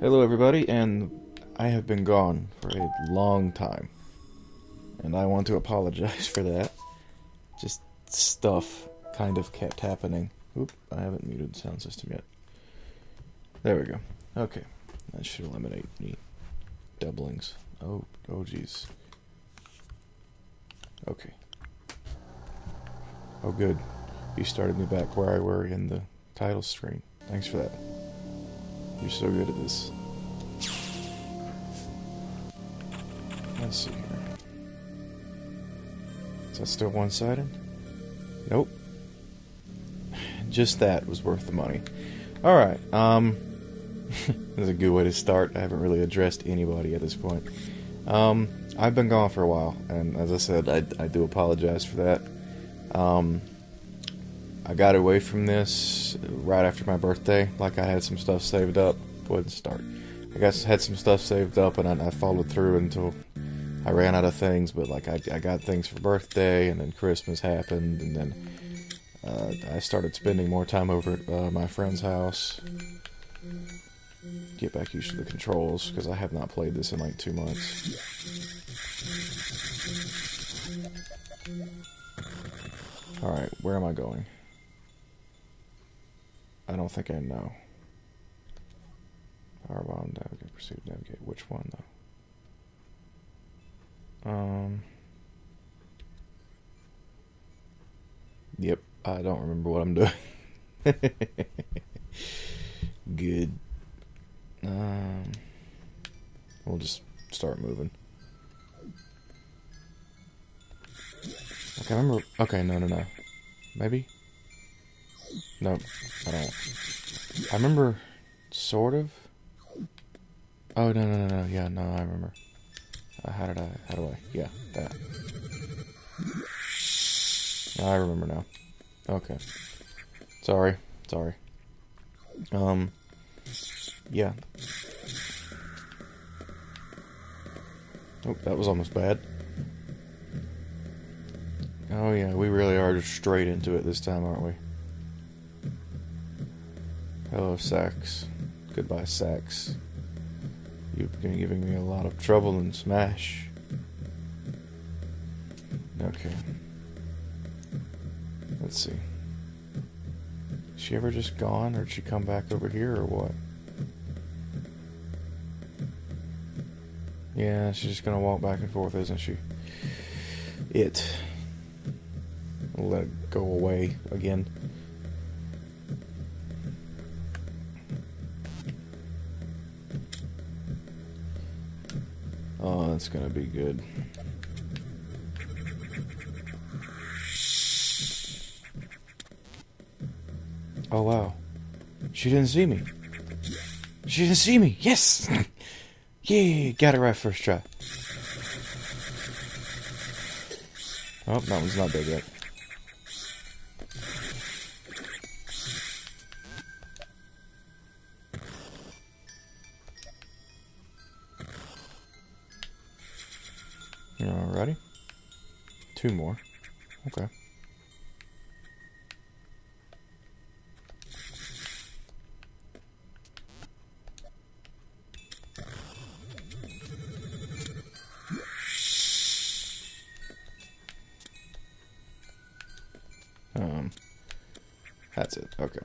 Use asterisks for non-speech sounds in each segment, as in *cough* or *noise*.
Hello, everybody, and I have been gone for a long time. And I want to apologize *laughs* for that. Just stuff kind of kept happening. Oop, I haven't muted the sound system yet. There we go. Okay. That should eliminate any doublings. Oh, oh jeez. Okay. Oh, good. You started me back where I were in the title screen. Thanks for that. You're so good at this. Let's see here. Is that still one-sided? Nope. *sighs* Just that was worth the money. Alright, um... *laughs* this is a good way to start. I haven't really addressed anybody at this point. Um, I've been gone for a while, and as I said, I, I do apologize for that. Um, I got away from this right after my birthday. Like I had some stuff saved up. And start. I guess I had some stuff saved up, and I, I followed through until I ran out of things. But like I, I got things for birthday, and then Christmas happened, and then uh, I started spending more time over at uh, my friend's house. Get back used to the controls because I have not played this in like two months. Alright, where am I going? I don't think I know. Powerbound, navigate, proceed, navigate. Which one, though? Um. Yep, I don't remember what I'm doing. *laughs* Good. Um. We'll just start moving. Okay, I remember. Okay, no, no, no. Maybe? No, I don't. I remember, sort of. Oh no no no no yeah no I remember. Uh, how did I? How do I? Yeah that. I remember now. Okay. Sorry, sorry. Um. Yeah. Oh, that was almost bad. Oh yeah, we really are just straight into it this time, aren't we? Oh, Hello, Sax. Goodbye, Sax. You've been giving me a lot of trouble in Smash. Okay. Let's see. Is she ever just gone, or did she come back over here, or what? Yeah, she's just gonna walk back and forth, isn't she? It. Let it go away again. That's gonna be good. Oh wow. She didn't see me. She didn't see me. Yes! *laughs* Yay! Got it right first try. Oh, that one's not big yet. Two more. Okay. Um, that's it. Okay.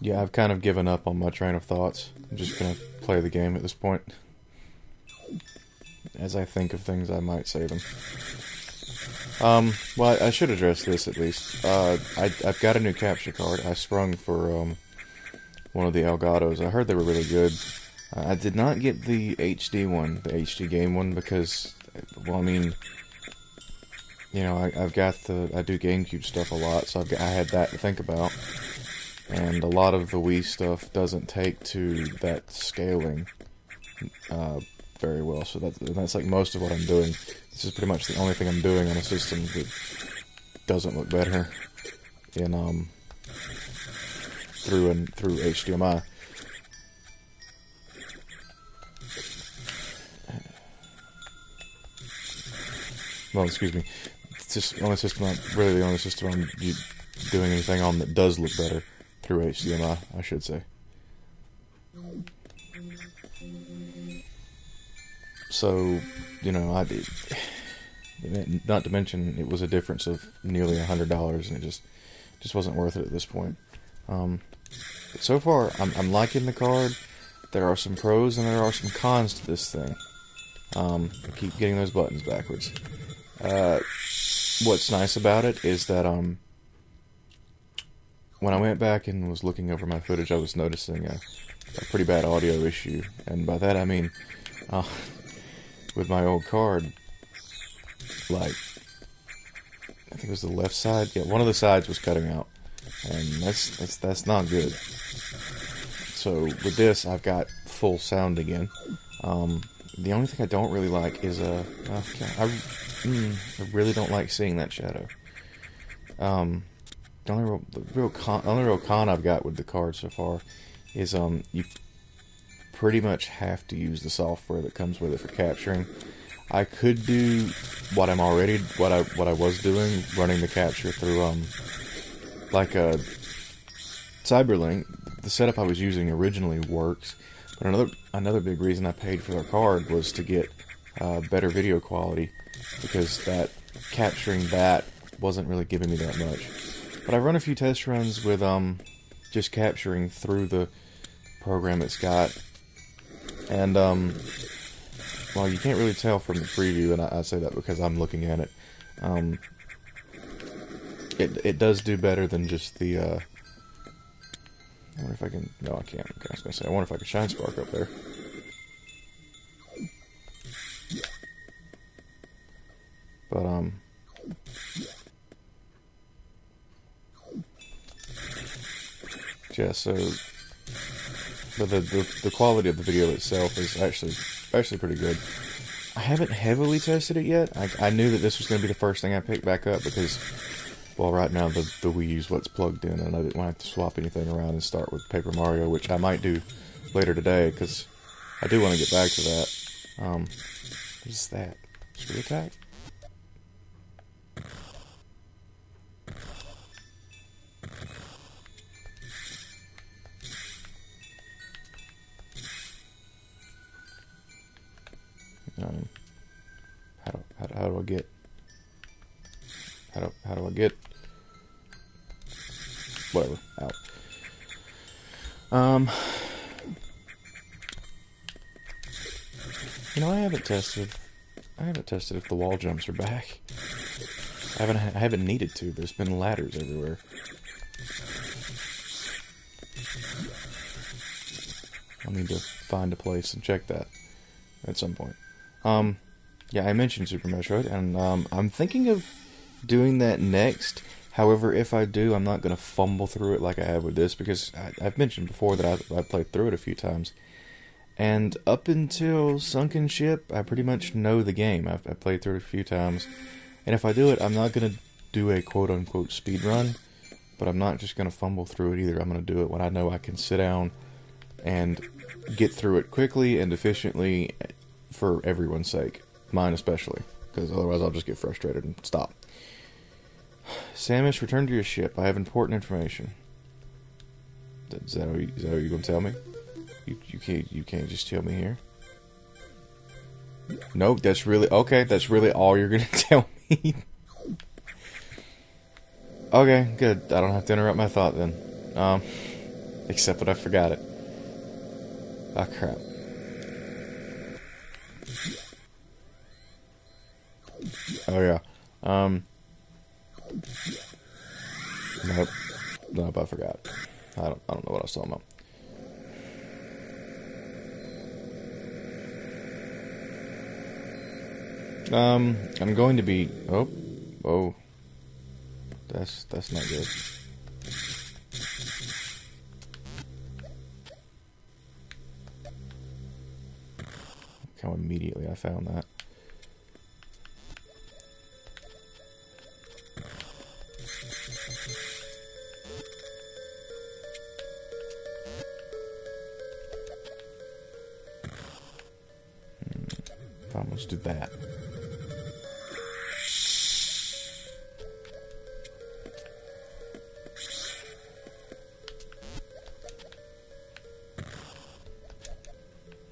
Yeah, I've kind of given up on my train of thoughts. I'm just gonna play the game at this point. As I think of things, I might say them. Um, well, I, should address this at least. Uh, I, have got a new capture card. I sprung for, um, one of the Elgatos. I heard they were really good. Uh, I did not get the HD one, the HD game one, because, well, I mean, you know, I, have got the, I do GameCube stuff a lot, so I've got, I had that to think about. And a lot of the Wii stuff doesn't take to that scaling, uh, very well. So that, that's like most of what I'm doing. This is pretty much the only thing I'm doing on a system that doesn't look better in um through and through HDMI. Well, excuse me. It's just the only system I'm really the only system I'm doing anything on that does look better through HDMI, I should say. So, you know, I did. Not to mention, it was a difference of nearly a hundred dollars, and it just just wasn't worth it at this point. Um, but so far, I'm, I'm liking the card. There are some pros and there are some cons to this thing. Um, keep getting those buttons backwards. Uh, what's nice about it is that um, when I went back and was looking over my footage, I was noticing a, a pretty bad audio issue, and by that I mean, uh, with my old card, like I think it was the left side. Yeah, one of the sides was cutting out, and that's that's that's not good. So with this, I've got full sound again. Um, the only thing I don't really like is uh, uh I, mm, I really don't like seeing that shadow. Um, the only real, the real con, the only real con I've got with the card so far is um you pretty much have to use the software that comes with it for capturing. I could do what I'm already what I what I was doing, running the capture through um like a Cyberlink. The setup I was using originally works, but another another big reason I paid for their card was to get uh, better video quality because that capturing that wasn't really giving me that much. But I run a few test runs with um just capturing through the program it's got, and um well, you can't really tell from the preview, and I, I say that because I'm looking at it. Um, it it does do better than just the. Uh, I wonder if I can. No, I can't. Okay, I was gonna say. I wonder if I can shine spark up there. But um. Yeah, so but the, the, the quality of the video itself is actually actually pretty good. I haven't heavily tested it yet. I, I knew that this was going to be the first thing I picked back up because, well, right now the the Wii U's what's plugged in, and I didn't want to swap anything around and start with Paper Mario, which I might do later today because I do want to get back to that. Um, what is that? Screw attack? How do how, how do I get how do how do I get whatever out? Um, you know I haven't tested I haven't tested if the wall jumps are back. I haven't I haven't needed to. There's been ladders everywhere. I'll need to find a place and check that at some point. Um, yeah, I mentioned Super Metroid, and um, I'm thinking of doing that next. However, if I do, I'm not going to fumble through it like I have with this because I, have mentioned before that I, I played through it a few times. And up until Sunken Ship, I pretty much know the game. I've, I've played through it a few times. And if I do it, I'm not going to do a quote unquote speed run, but I'm not just going to fumble through it either. I'm going to do it when I know I can sit down and get through it quickly and efficiently for everyone's sake, mine especially, because otherwise I'll just get frustrated and stop. Samus, return to your ship. I have important information. Is that what, you, is that what you're gonna tell me? You you can't you can't just tell me here. Nope, that's really okay. That's really all you're gonna *laughs* tell me. okay, good. I don't have to interrupt my thought then. Um, except that I forgot it. Oh, crap. Oh yeah. Um. Nope. Nope. I forgot. I don't. I don't know what I was talking about. Um. I'm going to be. Oh. Oh. That's that's not good. How immediately I found that. I almost did that.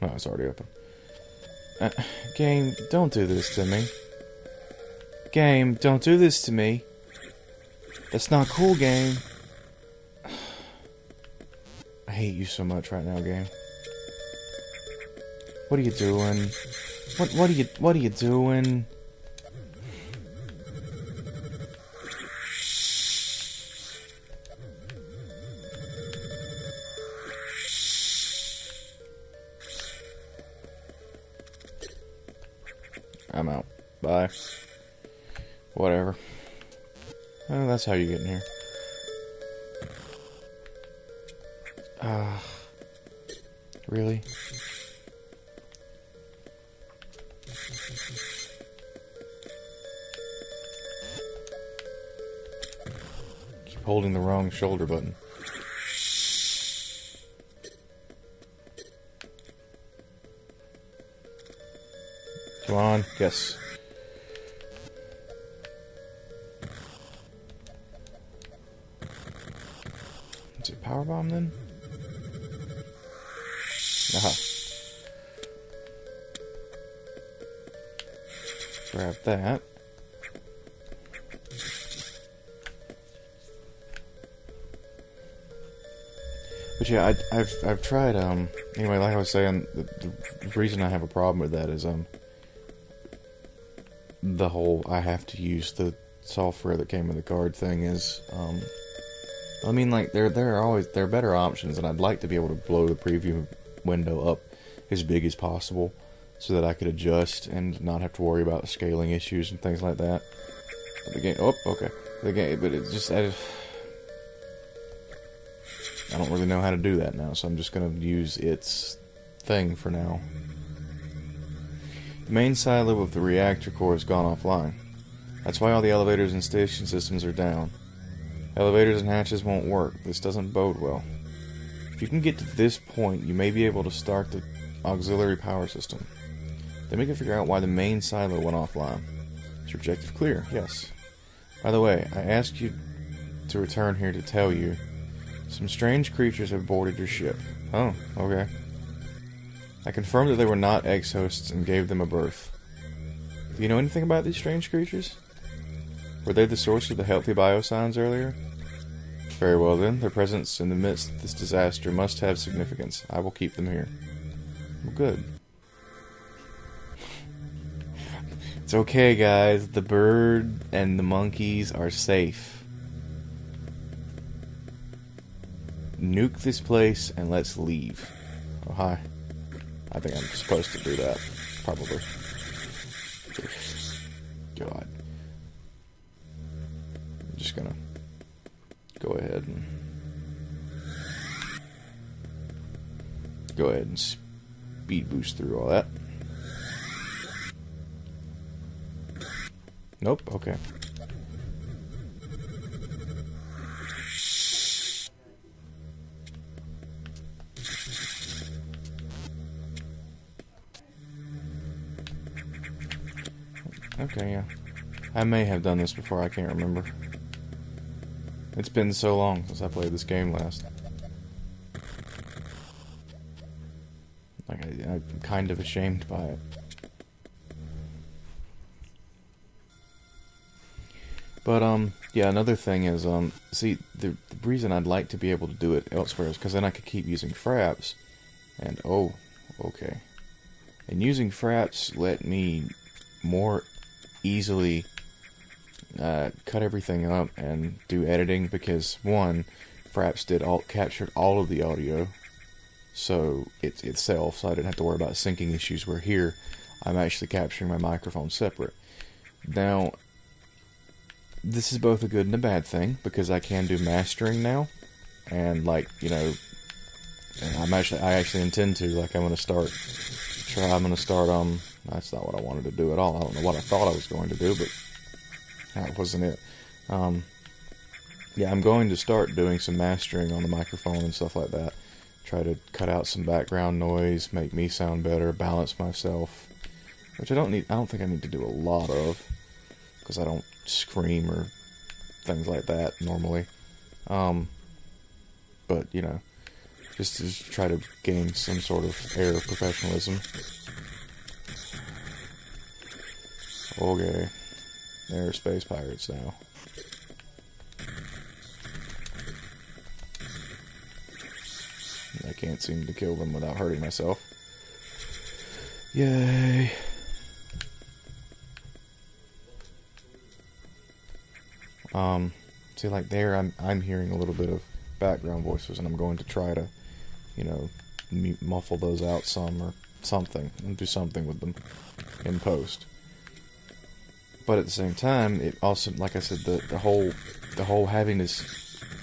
Oh, it's already open. Uh, game, don't do this to me. Game, don't do this to me. That's not cool, game. *sighs* I hate you so much right now, game. What are you doing? What what are you what are you doing? I'm out. Bye. Whatever. Oh, that's how you get in here. Ah. Uh, really? Holding the wrong shoulder button. Come on, yes. Is it power bomb then? Aha. Grab that. But yeah, I, have I've tried. Um. Anyway, like I was saying, the, the reason I have a problem with that is um the whole I have to use the software that came with the card thing is um I mean like there there are always there are better options and I'd like to be able to blow the preview window up as big as possible so that I could adjust and not have to worry about scaling issues and things like that. The game oh okay. The game but it just I, I don't really know how to do that now, so I'm just gonna use its thing for now. The main silo of the reactor core has gone offline. That's why all the elevators and station systems are down. Elevators and hatches won't work. This doesn't bode well. If you can get to this point, you may be able to start the auxiliary power system. Then we can figure out why the main silo went offline. Is your objective clear? Yes. By the way, I asked you to return here to tell you some strange creatures have boarded your ship. Oh, okay. I confirmed that they were not X hosts and gave them a berth. Do you know anything about these strange creatures? Were they the source of the healthy biosigns earlier? Very well then, their presence in the midst of this disaster must have significance. I will keep them here. Well, good. It's okay, guys. The bird and the monkeys are safe. Nuke this place and let's leave. Oh, hi. I think I'm supposed to do that. Probably. God. I'm just gonna go ahead and go ahead and speed boost through all that. Nope, okay. Okay, yeah. I may have done this before, I can't remember. It's been so long since I played this game last. Like, I, I'm kind of ashamed by it. But, um, yeah, another thing is, um, see, the, the reason I'd like to be able to do it elsewhere is because then I could keep using fraps. And, oh, okay. And using fraps let me more easily uh, cut everything up and do editing because one, Fraps did all captured all of the audio, so it itself, so I didn't have to worry about syncing issues. Where here, I'm actually capturing my microphone separate. Now, this is both a good and a bad thing because I can do mastering now, and like you know, I'm actually I actually intend to like I'm gonna start try I'm gonna start um that's not what I wanted to do at all. I don't know what I thought I was going to do, but that wasn't it. Um, yeah, I'm going to start doing some mastering on the microphone and stuff like that. Try to cut out some background noise, make me sound better, balance myself, which I don't need. I don't think I need to do a lot of because I don't scream or things like that normally. Um, but you know, just to try to gain some sort of air of professionalism. Okay. They're space pirates now. I can't seem to kill them without hurting myself. Yay. Um, see, like there, I'm I'm hearing a little bit of background voices, and I'm going to try to, you know, muffle those out some or something, and do something with them in post. But at the same time, it also, like I said, the the whole the whole having to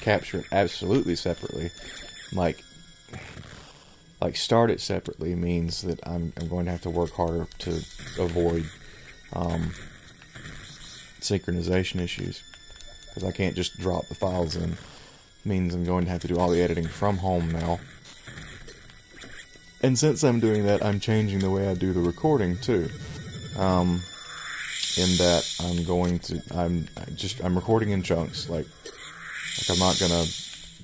capture absolutely separately, like like start it separately means that I'm I'm going to have to work harder to avoid um, synchronization issues because I can't just drop the files in. means I'm going to have to do all the editing from home now. And since I'm doing that, I'm changing the way I do the recording too. Um, in that I'm going to I'm I just I'm recording in chunks like like I'm not gonna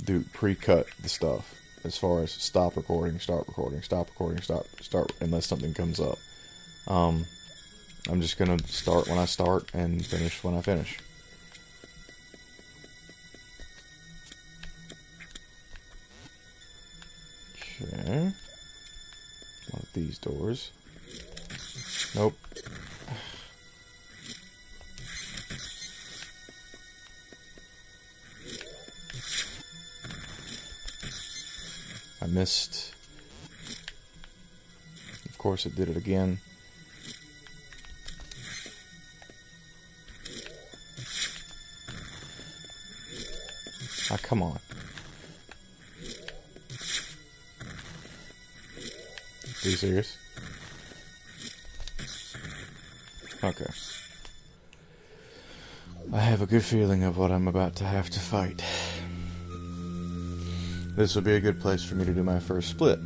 do pre-cut the stuff as far as stop recording, start recording, stop recording, stop start unless something comes up. Um, I'm just gonna start when I start and finish when I finish. Okay. One of these doors. Nope. I missed. Of course, it did it again. Ah, come on. Are you serious? Okay. I have a good feeling of what I'm about to have to fight. This will be a good place for me to do my first split.